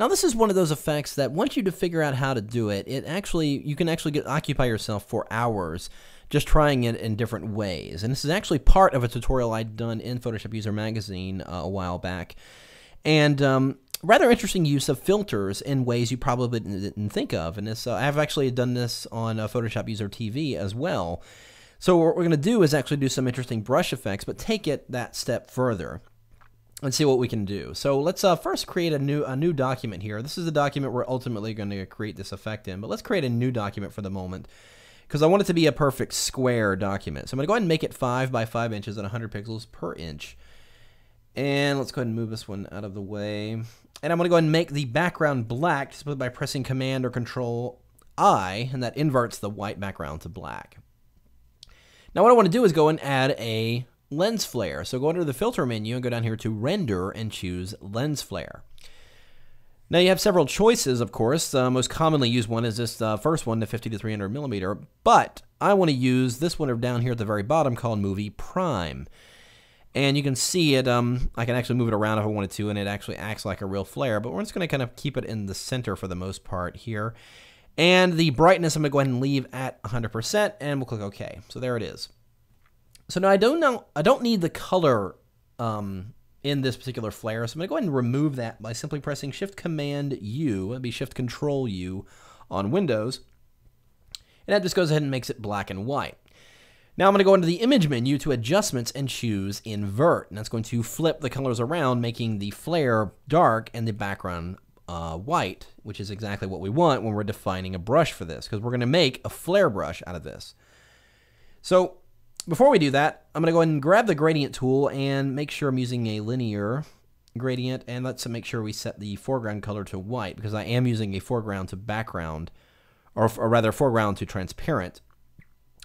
Now this is one of those effects that once you figure out how to do it, it actually you can actually get occupy yourself for hours just trying it in different ways. And this is actually part of a tutorial I'd done in Photoshop User Magazine uh, a while back. And um, rather interesting use of filters in ways you probably didn't think of. And this, uh, I've actually done this on uh, Photoshop User TV as well. So what we're going to do is actually do some interesting brush effects, but take it that step further and see what we can do. So let's uh, first create a new a new document here. This is the document we're ultimately going to create this effect in, but let's create a new document for the moment because I want it to be a perfect square document. So I'm going to go ahead and make it 5 by 5 inches at 100 pixels per inch. And let's go ahead and move this one out of the way. And I'm going to go ahead and make the background black simply by pressing Command or Control I, and that inverts the white background to black. Now what I want to do is go and add a lens flare. So go under the filter menu and go down here to render and choose lens flare. Now you have several choices, of course. The most commonly used one is this uh, first one, the 50 to 300 millimeter, but I want to use this one down here at the very bottom called Movie Prime. And you can see it, um, I can actually move it around if I wanted to, and it actually acts like a real flare, but we're just going to kind of keep it in the center for the most part here. And the brightness I'm going to go ahead and leave at 100%, and we'll click OK. So there it is. So now I don't know, I don't need the color um, in this particular flare, so I'm going to go ahead and remove that by simply pressing Shift Command U, it'd be Shift Control U on Windows, and that just goes ahead and makes it black and white. Now I'm going to go into the image menu to adjustments and choose invert, and that's going to flip the colors around, making the flare dark and the background uh, white, which is exactly what we want when we're defining a brush for this, because we're going to make a flare brush out of this. So before we do that, I'm going to go ahead and grab the gradient tool and make sure I'm using a linear gradient. And let's make sure we set the foreground color to white because I am using a foreground to background, or, or rather foreground to transparent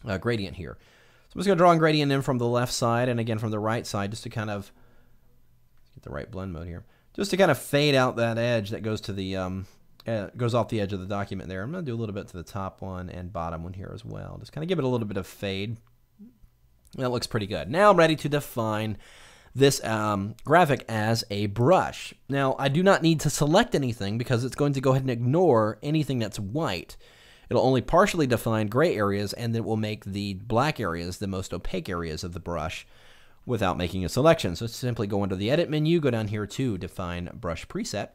uh, gradient here. So I'm just going to draw a gradient in from the left side and again from the right side just to kind of get the right blend mode here. Just to kind of fade out that edge that goes to the um, uh, goes off the edge of the document there. I'm going to do a little bit to the top one and bottom one here as well. Just kind of give it a little bit of fade. That looks pretty good. Now I'm ready to define this um, graphic as a brush. Now I do not need to select anything because it's going to go ahead and ignore anything that's white. It'll only partially define gray areas and it will make the black areas the most opaque areas of the brush without making a selection. So simply go into the edit menu, go down here to define brush preset.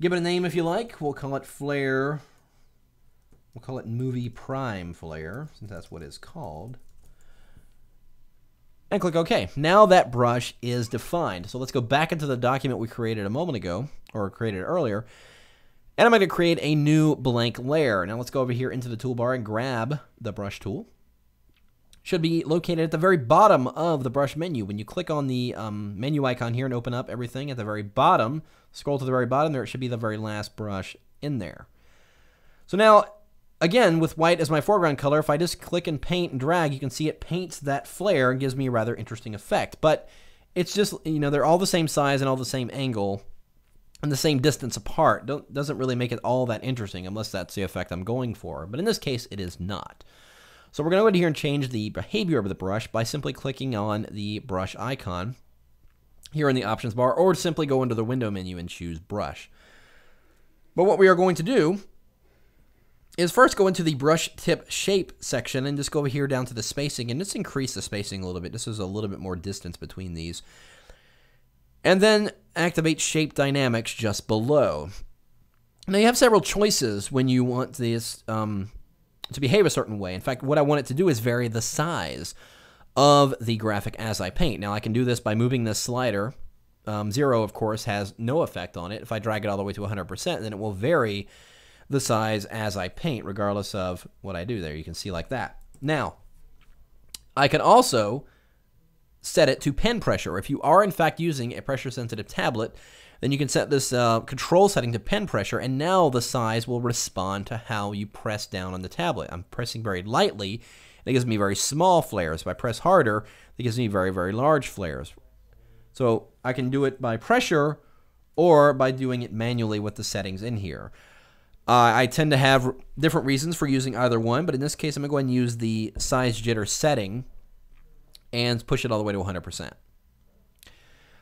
Give it a name if you like. We'll call it flare. We'll call it movie prime flare since that's what it's called and click OK. Now that brush is defined. So let's go back into the document we created a moment ago, or created earlier, and I'm going to create a new blank layer. Now let's go over here into the toolbar and grab the brush tool. Should be located at the very bottom of the brush menu. When you click on the um, menu icon here and open up everything at the very bottom, scroll to the very bottom there, it should be the very last brush in there. So now Again, with white as my foreground color, if I just click and paint and drag, you can see it paints that flare and gives me a rather interesting effect. But it's just, you know, they're all the same size and all the same angle and the same distance apart. Don't, doesn't really make it all that interesting unless that's the effect I'm going for. But in this case, it is not. So we're going to go in here and change the behavior of the brush by simply clicking on the brush icon here in the options bar, or simply go into the window menu and choose brush. But what we are going to do is first go into the brush tip shape section and just go over here down to the spacing and just increase the spacing a little bit. This is a little bit more distance between these. And then activate shape dynamics just below. Now you have several choices when you want this um, to behave a certain way. In fact, what I want it to do is vary the size of the graphic as I paint. Now I can do this by moving this slider. Um, zero, of course, has no effect on it. If I drag it all the way to 100%, then it will vary the size as I paint, regardless of what I do there. You can see like that. Now, I can also set it to pen pressure. If you are in fact using a pressure sensitive tablet, then you can set this uh, control setting to pen pressure, and now the size will respond to how you press down on the tablet. I'm pressing very lightly, it gives me very small flares. If I press harder, it gives me very, very large flares. So I can do it by pressure or by doing it manually with the settings in here. Uh, I tend to have different reasons for using either one, but in this case, I'm going to go ahead and use the size jitter setting and push it all the way to 100%.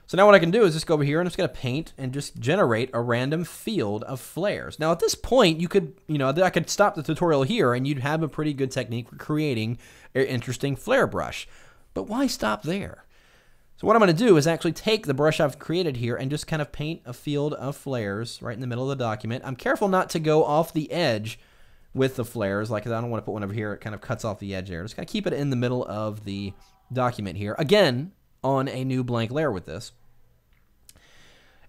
So now what I can do is just go over here and I'm just going to paint and just generate a random field of flares. Now at this point, you could, you know, I could stop the tutorial here and you'd have a pretty good technique for creating an interesting flare brush. But why stop there? So what I'm going to do is actually take the brush I've created here and just kind of paint a field of flares right in the middle of the document. I'm careful not to go off the edge with the flares, like I don't want to put one over here. It kind of cuts off the edge there. Just kind of keep it in the middle of the document here. Again, on a new blank layer with this.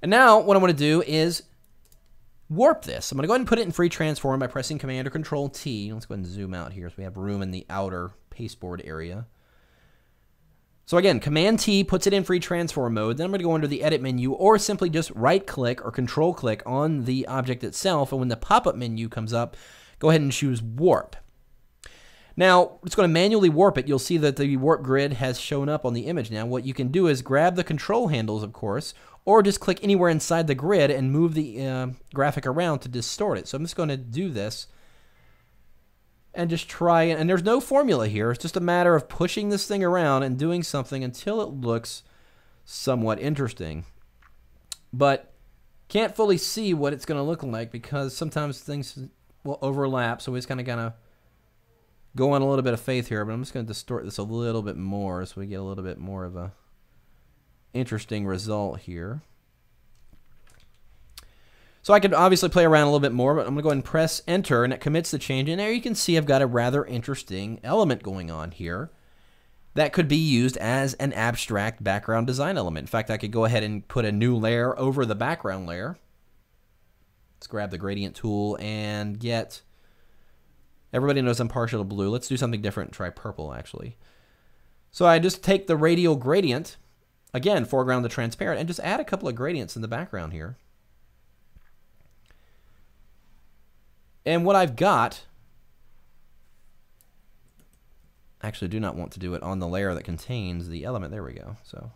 And now what I'm going to do is warp this. I'm going to go ahead and put it in free transform by pressing Command or Control T. Let's go ahead and zoom out here so we have room in the outer pasteboard area. So again, Command T puts it in free transform mode. Then I'm going to go under the edit menu or simply just right click or control click on the object itself. And when the pop-up menu comes up, go ahead and choose warp. Now, it's going to manually warp it. You'll see that the warp grid has shown up on the image now. What you can do is grab the control handles, of course, or just click anywhere inside the grid and move the uh, graphic around to distort it. So I'm just going to do this and just try it. And there's no formula here. It's just a matter of pushing this thing around and doing something until it looks somewhat interesting. But can't fully see what it's going to look like because sometimes things will overlap. So we just kind of of go on a little bit of faith here, but I'm just going to distort this a little bit more so we get a little bit more of a interesting result here. So I could obviously play around a little bit more, but I'm going to go ahead and press enter and it commits the change. And there you can see I've got a rather interesting element going on here that could be used as an abstract background design element. In fact, I could go ahead and put a new layer over the background layer. Let's grab the gradient tool and get Everybody knows I'm partial to blue. Let's do something different. Try purple, actually. So I just take the radial gradient, again, foreground to transparent, and just add a couple of gradients in the background here. And what I've got, actually do not want to do it on the layer that contains the element. There we go. So,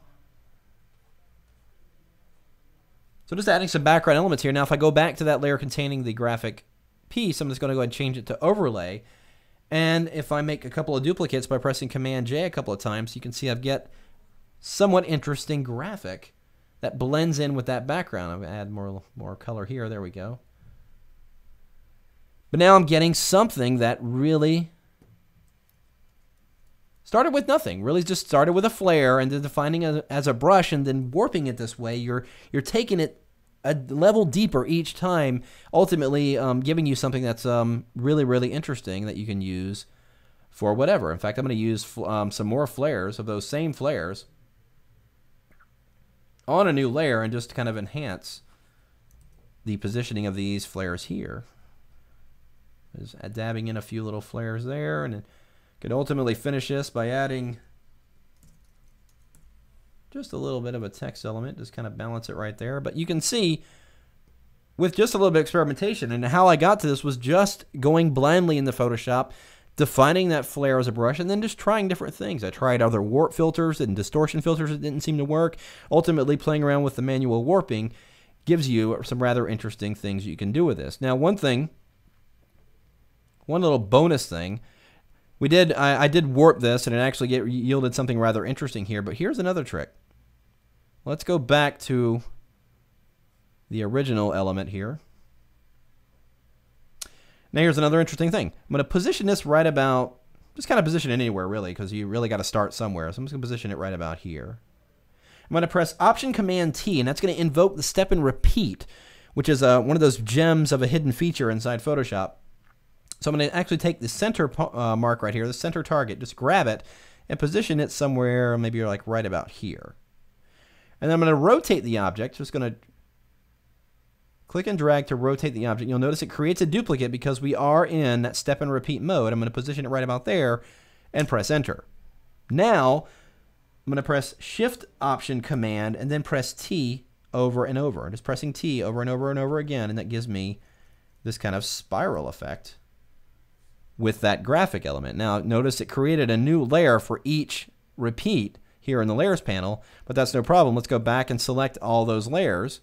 so just adding some background elements here. Now, if I go back to that layer containing the graphic piece, I'm just going to go ahead and change it to overlay. And if I make a couple of duplicates by pressing Command J a couple of times, you can see I've got somewhat interesting graphic that blends in with that background. I'm going to add more, more color here. There we go. But now I'm getting something that really started with nothing. Really just started with a flare and then defining it as a brush and then warping it this way. You're, you're taking it a level deeper each time, ultimately um, giving you something that's um, really, really interesting that you can use for whatever. In fact, I'm going to use um, some more flares of those same flares on a new layer and just kind of enhance the positioning of these flares here. Just dabbing in a few little flares there, and could ultimately finish this by adding just a little bit of a text element, just kind of balance it right there. But you can see with just a little bit of experimentation, and how I got to this was just going blindly into Photoshop, defining that flare as a brush, and then just trying different things. I tried other warp filters and distortion filters that didn't seem to work. Ultimately, playing around with the manual warping gives you some rather interesting things you can do with this. Now, one thing, one little bonus thing, we did I, I did warp this, and it actually get, yielded something rather interesting here. But here's another trick. Let's go back to the original element here. Now here's another interesting thing. I'm going to position this right about, just kind of position it anywhere really, because you really got to start somewhere. So I'm just going to position it right about here. I'm going to press Option Command T, and that's going to invoke the step and repeat, which is uh, one of those gems of a hidden feature inside Photoshop. So I'm going to actually take the center uh, mark right here, the center target, just grab it, and position it somewhere, maybe like right about here. And then I'm going to rotate the object. Just going to click and drag to rotate the object. You'll notice it creates a duplicate because we are in that step and repeat mode. I'm going to position it right about there and press enter. Now, I'm going to press shift option command and then press T over and over. Just pressing T over and over and over again, and that gives me this kind of spiral effect with that graphic element. Now, notice it created a new layer for each repeat here in the layers panel, but that's no problem. Let's go back and select all those layers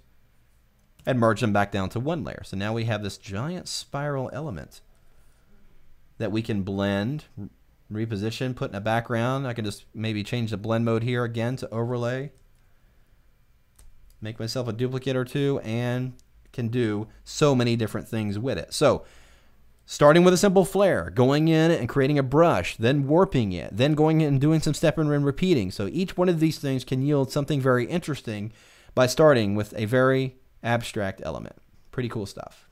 and merge them back down to one layer. So now we have this giant spiral element that we can blend, reposition, put in a background. I can just maybe change the blend mode here again to overlay. make myself a duplicate or two, and can do so many different things with it. So starting with a simple flare, going in and creating a brush, then warping it, then going in and doing some step and repeating. So each one of these things can yield something very interesting by starting with a very abstract element. Pretty cool stuff.